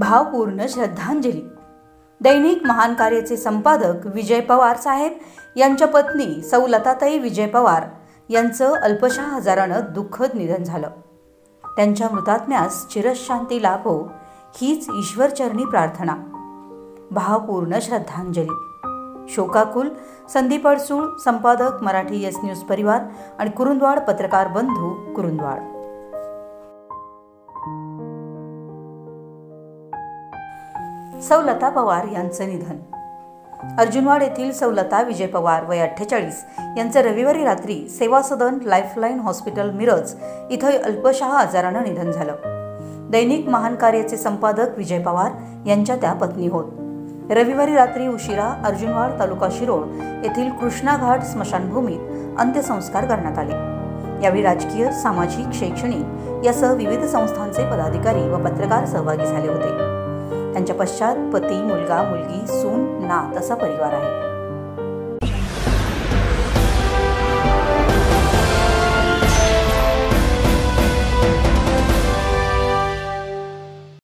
भावपूर्ण श्रद्धांजली. दैनिक महान कार्याचे संपादक विजय पवार साहेब यांच्या पत्नी सौ लताताई विजय पवार यांचं अल्पशा आजारानं दुःखद निधन झालं. त्यांच्या मृतात्म्यास चिरशांती लाभो हीच ईश्वरचरणी प्रार्थना. भावपूर्ण श्रद्धांजली. शोकाकुल संदीप अडसूळ संपादक मराठी एस न्यूज परिवार आणि कुरुंदवाड पत्रकार बंधू कुरुंदवाड. सौलता पवार यांचं निधन. अर्जुनवाड येथील सौलता विजय पवार वय अठ्ठेचाळीस यांचं रविवारी रात्री सेवा सदन लाईफलाईन हॉस्पिटल मिरज इथं अल्पशहा आजारानं निधन झालं. दैनिक महान कार्याचे संपादक विजय पवार यांच्या त्या पत्नी होत. रविवारी रात्री उशिरा अर्जुनवाड तालुका शिरोळ येथील कृष्णाघाट स्मशानभूमीत अंत्यसंस्कार करण्यात आले. यावेळी राजकीय सामाजिक शैक्षणिक यासह विविध संस्थांचे पदाधिकारी व पत्रकार सहभागी झाले होते. त्यांच्या पश्चात पती मुलगा मुलगी सून नात असा परिवार आहे.